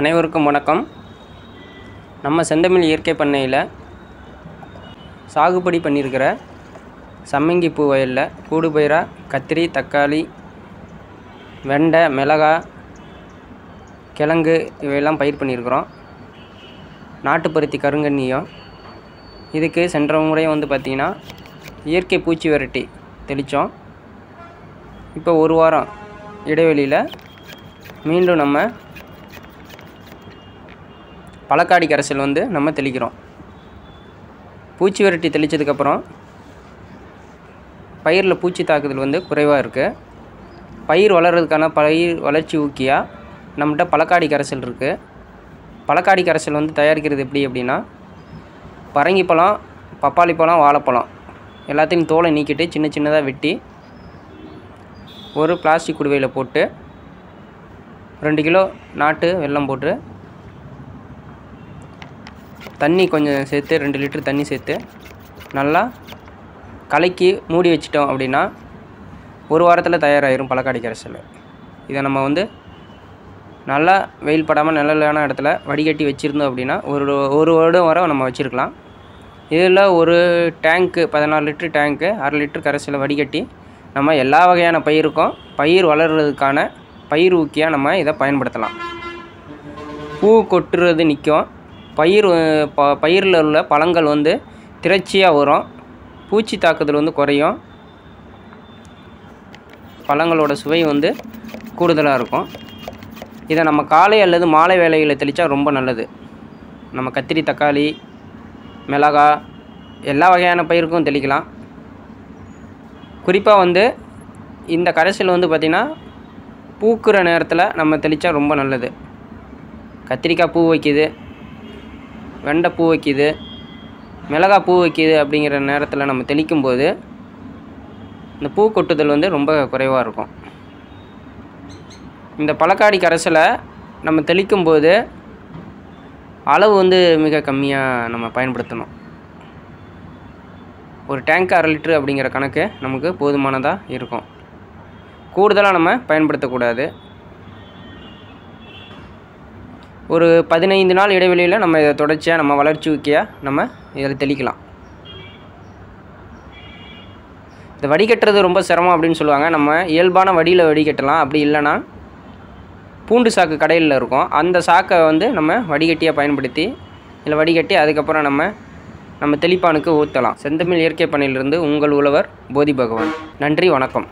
அனைவருக்கும் வணக்கம். நம்ம செந்தமிழ் இயற்கை பண்ணையில் சாகுபடி பண்ணியிருக்கிற சம்மங்கி பூ வயலில் கூடு பயிரா கத்திரி தக்காளி வெண்டை மிளகா கிழங்கு இவையெல்லாம் பயிர் பண்ணியிருக்கிறோம். நாட்டுப்பருத்தி கருங்கண்ணியும். இதுக்கு சென்ற முறை வந்து பார்த்திங்கன்னா இயற்கை பூச்சி விரட்டி தெளித்தோம். இப்போ ஒரு வாரம் இடைவெளியில் மீண்டும் நம்ம பழக்காடி கரைசல் வந்து நம்ம தெளிக்கிறோம். பூச்சி விரட்டி தெளித்ததுக்கப்புறம் பயிரில் பூச்சி தாக்குதல் வந்து குறைவாக இருக்குது பயிர் வளர்கிறதுக்கான பயிர் வளர்ச்சி ஊக்கியாக நம்மகிட்ட பழக்காடி கரைசல் இருக்குது பழக்காடி கரைசல் வந்து தயாரிக்கிறது எப்படி அப்படின்னா பரங்கி பழம் பப்பாளி பழம் வாழைப்பழம் எல்லாத்தையும் தோலை நீக்கிட்டு சின்ன சின்னதாக வெட்டி ஒரு பிளாஸ்டிக் குடுவையில் போட்டு ரெண்டு கிலோ நாட்டு வெல்லம் போட்டு தண்ணி கொஞ்சம் சேர்த்து ரெண்டு லிட்டர் தண்ணி சேர்த்து நல்லா கலக்கி மூடி வச்சிட்டோம் அப்படின்னா ஒரு வாரத்தில் தயாராகிடும் பழக்காடி கரைசல் இதை நம்ம வந்து நல்லா வெயில் படாமல் நிழலான இடத்துல வடிகட்டி வச்சுருந்தோம் அப்படின்னா ஒரு ஒரு வருடம் வரை நம்ம வச்சுருக்கலாம். இதில் ஒரு டேங்க்கு பதினாறு லிட்டரு டேங்க்கு அரை லிட்டரு கரைசலை வடிகட்டி நம்ம எல்லா வகையான பயிருக்கும் பயிர் வளர்கிறதுக்கான பயிர் ஊக்கியாக நம்ம இதை பயன்படுத்தலாம். பூ கொட்டுறது நிற்கும். பயிர் ப பயிரில் உள்ள பழங்கள் வந்து திரட்சியாக வரும். பூச்சி தாக்குதல் வந்து குறையும். பழங்களோட சுவை வந்து கூடுதலாக இருக்கும். இதை நம்ம காலை அல்லது மாலை வேலையில் தெளித்தா ரொம்ப நல்லது. நம்ம கத்திரி தக்காளி மிளகா எல்லா வகையான பயிருக்கும் தெளிக்கலாம். குறிப்பாக வந்து இந்த கரைசல் வந்து பார்த்திங்கன்னா பூக்கிற நேரத்தில் நம்ம தெளித்தா ரொம்ப நல்லது. கத்திரிக்காய் பூ வைக்கிது. வெண்டை பூ வைக்கிது மிளகா பூ வைக்கிது அப்படிங்கிற நேரத்தில் நம்ம தெளிக்கும்போது இந்த பூ கொட்டுதல் வந்து ரொம்ப குறைவாக இருக்கும். இந்த பழக்காடி கரைசலை நம்ம தெளிக்கும்போது அளவு வந்து மிக கம்மியாக நம்ம பயன்படுத்தணும். ஒரு டேங்க் அரை லிட்ரு அப்படிங்கிற கணக்கு நமக்கு போதுமானதாக இருக்கும். கூடுதலாக நம்ம பயன்படுத்தக்கூடாது. ஒரு பதினைந்து நாள் இடைவெளியில் நம்ம இதை தொடர்ச்சியாக நம்ம வளர்ச்சி ஊக்கியாக நம்ம இதில் தெளிக்கலாம். இந்த வடிகட்டுறது ரொம்ப சிரமம் அப்படின்னு சொல்லுவாங்க. நம்ம இயல்பான வடியில் வடிகட்டலாம் அப்படி இல்லைன்னா பூண்டு சாக்கு கடையில் இருக்கும். அந்த சாக்கை வந்து நம்ம வடிகட்டியாக பயன்படுத்தி இதில் வடிகட்டி அதுக்கப்புறம் நம்ம நம்ம தெளிப்பானுக்கு ஊற்றலாம் செந்தமிழ் இயற்கை பணியிலிருந்து உங்கள் உழவர் போதி பகவான். நன்றி வணக்கம்.